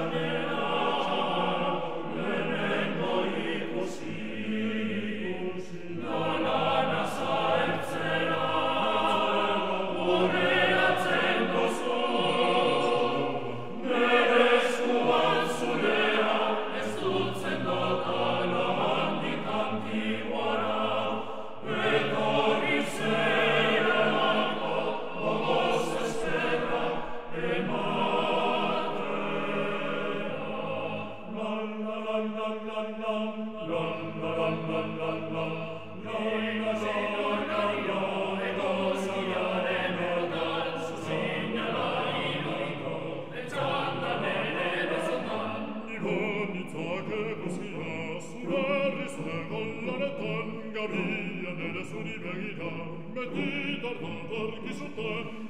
Amen. Maria nella sua libertà, ma ti tardò perché su te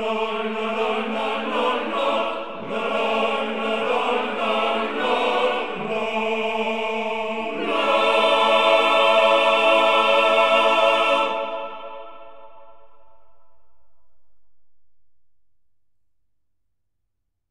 Lord.